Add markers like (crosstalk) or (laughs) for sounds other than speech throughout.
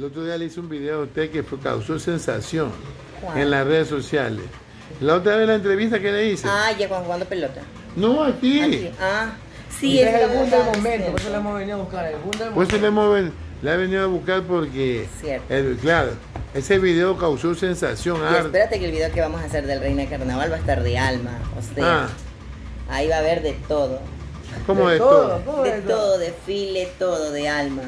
El otro día le hice un video a usted que fue- causó sensación ¿Cuál? en las redes sociales. La otra vez la entrevista que le hice. Ah, ya cuando jugando pelota. No, aquí. Aquí. Ah, sí, Ese es el boom del momento, por eso lo hemos venido a buscar. El boom del Pues momento. le hemos ven- la he venido a buscar porque, Cierto. el- claro, ese video causó sensación. Y harta. espérate que el video que vamos a hacer del Reina Carnaval va a estar de alma. O sea, Ah, ahí va a haber de todo. ¿cómo De es todo, todo? ¿cómo De es todo, desfile, todo, de alma.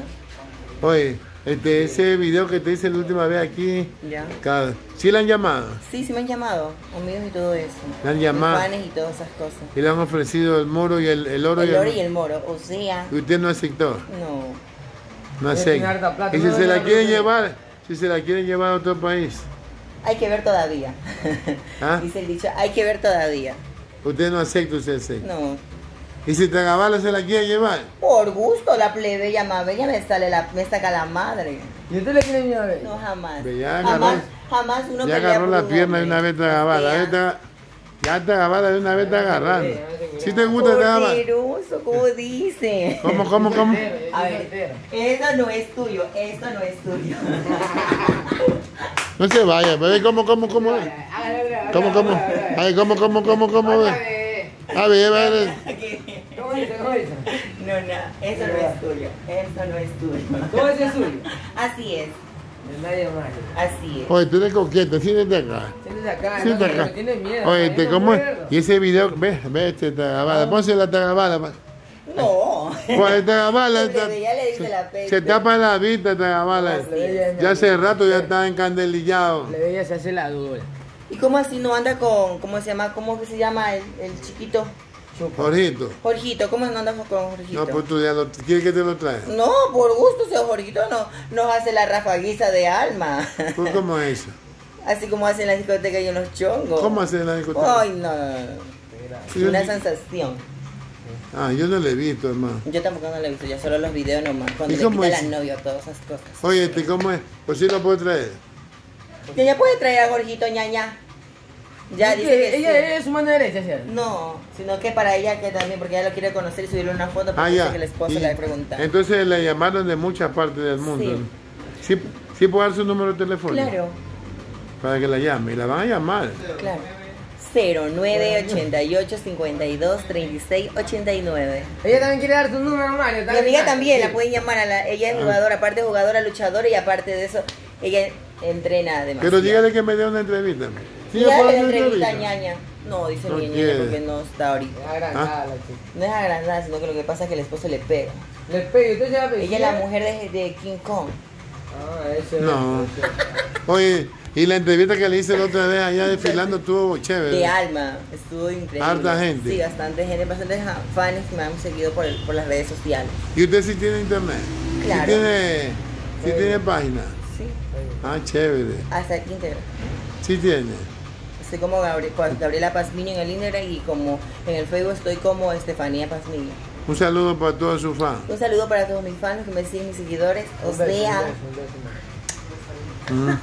Oye, este, ese video que te hice la última vez aquí, ¿Ya? cada- ¿sí le han llamado? Sí, sí me han llamado, amigos y todo eso. Me han llamado. Fanes y todas esas cosas. Y le han ofrecido el moro y el, el oro El y oro el, y el moro, o sea, y usted no aceptó. no. No plata, Y si no se le la a quieren llevar, si se la quieren llevar a otro país, Hay que ver todavía. ¿Ah? (laughs) Dice el dicho, hay que ver todavía. usted no acepta, usted acepta. No. Y si Tagabala se la quiere llevar, Por gusto, la plebeya más bella me sale la, me saca la madre. ¿Y usted le a ver? No, jamás. Ya jamás, agarró- jamás uno ya agarró la un pierna de una vez sea, Ahorita- Ya Tagabala de una vez está agarrando. Si te gusta Tagabala, Poderoso, como dice. ¿cómo, cómo, cómo? A ver, eso no es tuyo, eso no es tuyo. No se vaya, bebé, ¿cómo, cómo, cómo? ¿Cómo, cómo? Ay, ¿cómo, cómo, cómo, cómo? A ver, a ver. (laughs) No, no, eso no es tuyo, eso no es tuyo. ¿Cómo el suyo? Así es, De nadie más. así es. Oye, tú eres coqueta, siéntate acá. Siéntese acá, Siéntate no, acá. me tiene miedo. Oye, ¿no? te, Yo ¿cómo es? muerdo. Y ese video, ve, ve este Tagabala, ponse la Tagabala. No. Pues Tagabala, El bebé ya le dice la peste. se tapa la vista Tagabala. Es. Ya hace rato ya está encandelillado. Le veía se hace la dura. ¿Y cómo así no anda con, cómo se llama, cómo que se llama el, el chiquito? Jorgito. Jorgito, ¿cómo no anda con Jorgito? No, pues tú ya lo, ¿quieres que te lo traiga? No, por gusto, señor Jorgito no, nos hace la rafaguiza de alma. Pues, ¿Cómo es eso? (laughs) Así como hacen las discotecas y en los chongos. ¿Cómo hace la discoteca? Ay, no, no, no. Yo Una sensación. Ah, yo no le he visto, hermano. Yo tampoco no la he visto, ya solo los videos nomás. Cuando ¿Y le cómo quita es? la novia, todas esas cosas. Oye, ¿cómo es? Pues sí lo puedo traer. Ya, ya puede traer a Jorgito ñaña. Ya dice que que ella, sí. es su mano derecha, ¿cierto? No, sino que para ella que también, porque ella lo quiere conocer y subirle una foto, porque Ah, dice que el esposo Y- le ha preguntado. Entonces le llamaron de muchas partes del mundo. Sí. ¿no? Sí, sí puedo dar su número de teléfono. Claro, Para que la llame. Y la van a llamar. claro. 0988 52 36 89. Ella también quiere dar su número, Mario. Mi amiga también la Sí. pueden llamar a la, ella es Ah. jugadora, aparte de jugadora, luchadora y aparte de eso, ella entrena además. Pero dígale que me dé una entrevista. Sí, dar una entrevista ñaña. No, dice mi ñaña porque no está ahorita. Es agrandada la chica. No es agrandada, sino que lo que pasa es que el esposo le pega. Le pego, ¿usted se va a pedir? Ella es la mujer de, de King Kong. Ah, eso es. No. Oye, y la entrevista que le hice la otra vez allá desfilando estuvo chévere. De alma, estuvo increíble. Harta gente. Sí, bastante gente, bastantes fans que me han seguido por, el- por las redes sociales. ¿Y usted sí tiene internet? Claro. ¿Sí tiene, sí tiene página? Sí, Ah, chévere. hasta aquí íntegra. Sí tiene. Estoy como Gabri- Gabriela Pazmiño en el Instagram y como en el Facebook estoy como Estefanía Pazmiño. Un saludo para todos sus fans. Un saludo para todos mis fans que me siguen, mis seguidores. O Un